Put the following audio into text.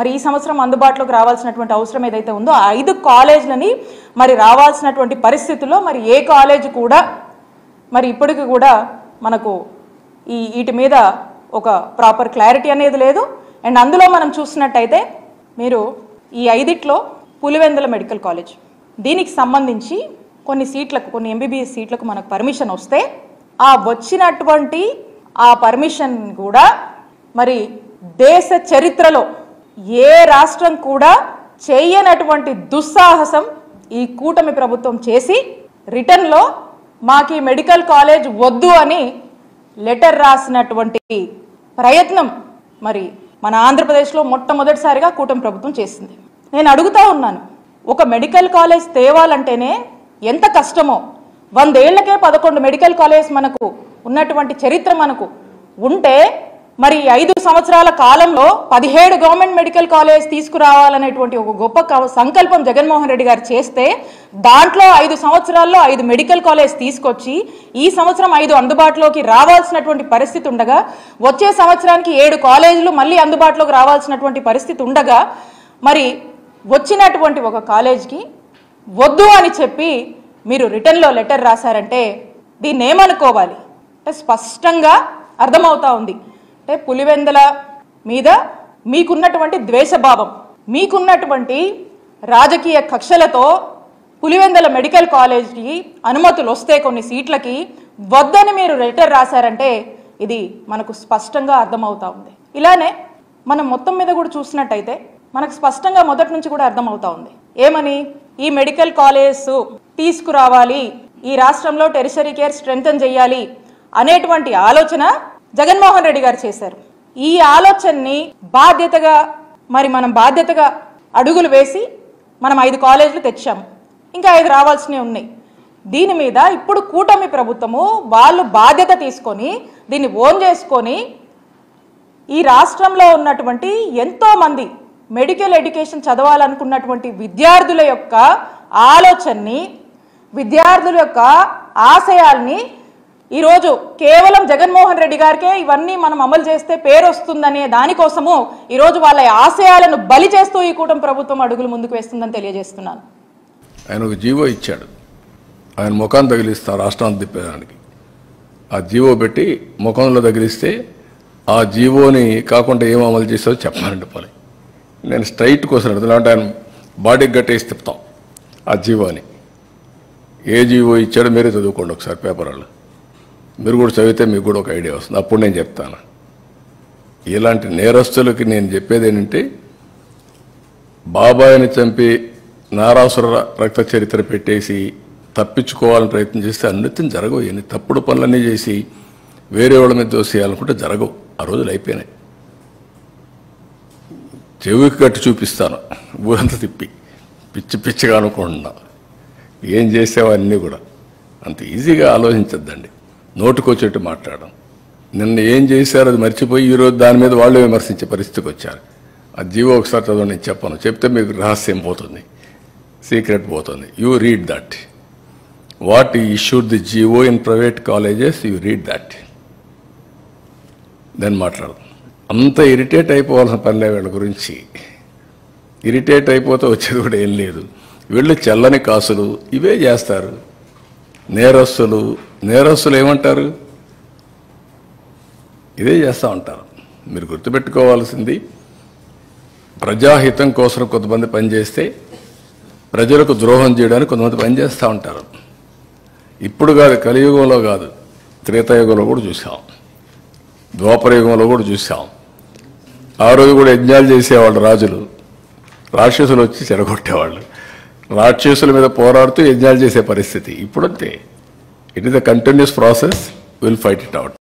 మరి ఈ సంవత్సరం అందుబాటులోకి రావాల్సినటువంటి అవసరం ఏదైతే ఉందో ఆ ఐదు కాలేజీలని మరి రావాల్సినటువంటి పరిస్థితుల్లో మరి ఏ కాలేజ్ కూడా మరి ఇప్పటికి కూడా మనకు ఈ వీటి మీద ఒక ప్రాపర్ క్లారిటీ అనేది లేదు. అండ్ అందులో మనం చూసినట్టయితే మీరు ఈ ఐదిట్లో పులివెందుల మెడికల్ కాలేజ్. దీనికి సంబంధించి కొన్ని సీట్లకు కొన్ని ఎంబీబీఎస్ సీట్లకు మనకు పర్మిషన్ వస్తే ఆ వచ్చినటువంటి ఆ పర్మిషన్ కూడా మరి దేశ చరిత్రలో ఏ రాష్ట్రం కూడా చేయనటువంటి దుస్సాహసం ఈ కూటమి ప్రభుత్వం చేసి రిటర్న్లో మాకు ఈ మెడికల్ కాలేజ్ వద్దు అని లెటర్ రాసినటువంటి ప్రయత్నం మరి మన ఆంధ్రప్రదేశ్లో మొట్టమొదటిసారిగా కూటమి ప్రభుత్వం చేసింది. నేను అడుగుతా ఉన్నాను ఒక మెడికల్ కాలేజ్ తేవాలంటేనే ఎంత కష్టమో? వందేళ్ళకే పదకొండు మెడికల్ కాలేజ్ మనకు ఉన్నటువంటి చరిత్ర మనకు ఉంటే మరి ఐదు సంవత్సరాల కాలంలో పదిహేడు గవర్నమెంట్ మెడికల్ కాలేజ్ తీసుకురావాలనేటువంటి ఒక గొప్ప క- సంకల్పం జగన్మోహన్ రెడ్డి గారు చేస్తే దాంట్లో ఐదు సంవత్సరాల్లో ఐదు మెడికల్ కాలేజ్ తీసుకొచ్చి ఈ సంవత్సరం ఐదు అందుబాటులోకి రావాల్సినటువంటి పరిస్థితి ఉండగా వచ్చే సంవత్సరానికి ఏడు కాలేజీలు మళ్ళీ అందుబాటులోకి రావాల్సినటువంటి పరిస్థితి ఉండగా మరి వచ్చినటువంటి ఒక కాలేజ్కి వద్దు అని చెప్పి మీరు రిటర్న్లో లెటర్ రాశారంటే దీన్ని ఏమనుకోవాలి అంటే స్పష్టంగా అర్థమవుతా ఉంది. అంటే పులివెందల మీద మీకున్నటువంటి ద్వేషభావం మీకున్నటువంటి రాజకీయ కక్షలతో పులివెందల మెడికల్ కాలేజ్కి అనుమతులు వస్తే కొన్ని సీట్లకి వద్దని మీరు లెటర్ రాశారంటే ఇది మనకు స్పష్టంగా అర్థమవుతా ఉంది. ఇలానే మనం మొత్తం మీద కూడా చూసినట్టయితే మనకు స్పష్టంగా మొదటి నుంచి కూడా అర్థమవుతా ఉంది. ఏమని? ఈ మెడికల్ కాలేజ్ తీసుకురావాలి ఈ రాష్ట్రంలో టెరిషరీ కేర్ స్ట్రెంగ్తన్ చేయాలి అనేటువంటి ఆలోచన జగన్మోహన్ రెడ్డి గారు చేశారు. ఈ ఆలోచనని బాధ్యతగా మరి మనం బాధ్యతగా అడుగులు వేసి మనం ఐదు కాలేజీలు తెచ్చాము. ఇంకా ఐదు రావాల్సినవి ఉన్నాయి. దీని మీద ఇప్పుడు కూటమి ప్రభుత్వము వాళ్ళు బాధ్యత తీసుకొని దీన్ని ఓన్ చేసుకొని ఈ రాష్ట్రంలో ఉన్నటువంటి ఎంతోమంది మెడికల్ ఎడ్యుకేషన్ చదవాలనుకున్నటువంటి విద్యార్థుల యొక్క ఆలోచనని విద్యార్థుల యొక్క ఆశయాల్ని ఈరోజు కేవలం జగన్మోహన్ రెడ్డి గారికే ఇవన్నీ మనం అమలు చేస్తే పేరు వస్తుందనే దానికోసము ఈరోజు వాళ్ళ ఆశయాలను బలి చేస్తూ ఈ కూటమి ప్రభుత్వం అడుగులు ముందుకు వేస్తుందని తెలియజేస్తున్నాను. ఆయన ఒక జీవో ఇచ్చాడు. ఆయన ముఖాన్ని తగిలిస్తా రాష్ట్రాన్ని తిప్పేదానికి. ఆ జీవో పెట్టి ముఖంలో తగిలిస్తే ఆ జీవోని కాకుండా ఏం అమలు చేసావో చెప్పాలంటే పోలే నేను స్ట్రైట్ కోసం అంటే ఆయన బాడీకి గట్టేసి తిప్పుతాం ఆ జీవోని. ఏ జీవో ఇచ్చాడో మీరే చదువుకోండి ఒకసారి పేపర్ వాళ్ళు మీరు కూడా చదివితే మీకు కూడా ఒక ఐడియా వస్తుంది. అప్పుడు నేను చెప్తాను. ఇలాంటి నేరస్తులకి నేను చెప్పేది ఏంటంటే బాబాయిని చంపి నారాసుర రక్త చరిత్ర పెట్టేసి తప్పించుకోవాలని ప్రయత్నం చేస్తే అన్నిత్యం జరగవు. ఎన్ని తప్పుడు పనులన్నీ చేసి వేరే వాళ్ళ మీద దోసేయాలనుకుంటే జరగవు. ఆ రోజులు అయిపోయినాయి. చెవికి కట్టి చూపిస్తాను. ఊరంతా తిప్పి. పిచ్చి పిచ్చిగా అనుకుంటున్నా. ఏం చేసావన్నీ కూడా. అంత ఈజీగా ఆలోచించద్దండి. నోటుకొచ్చేట్టు మాట్లాడడం. నిన్న ఏం చేశారో అది మర్చిపోయి ఈరోజు దాని మీద వాళ్ళు విమర్శించే పరిస్థితికి వచ్చారు. ఆ జీవో ఒకసారి చదవ నేను చెప్పను. చెప్తే మీకు రహస్యం పోతుంది. సీక్రెట్ పోతుంది. You read that. What issued the GO in private colleges you read that. Then మాట్లాడదాం. అంత ఇరిటేట్ అయిపోవాల్సిన పనిలే వీళ్ళ గురించి. ఇరిటేట్ అయిపోతే వచ్చేది కూడా ఏం లేదు. వీళ్ళు చల్లని కాసులు ఇవే చేస్తారు. నేరస్తులు నేరస్తులు ఏమంటారు? ఇదే చేస్తూ ఉంటారు. మీరు గుర్తుపెట్టుకోవాల్సింది ప్రజాహితం కోసం కొంతమంది పనిచేస్తే ప్రజలకు ద్రోహం చేయడానికి కొంతమంది పనిచేస్తూ ఉంటారు. ఇప్పుడు కాదు కలియుగంలో కాదు త్రేతాయుగంలో కూడా చూసాం. ద్వాపరయుగంలో కూడా చూసాం. ఆ రోజు కూడా యజ్ఞాలు చేసేవాళ్ళు రాజులు. రాక్షసులు వచ్చి చెరగొట్టేవాళ్ళు. రాక్షసుల మీద పోరాడుతూ యజ్ఞాలు చేసే పరిస్థితి. ఇప్పుడంతే. It is a continuous process. We will fight it out.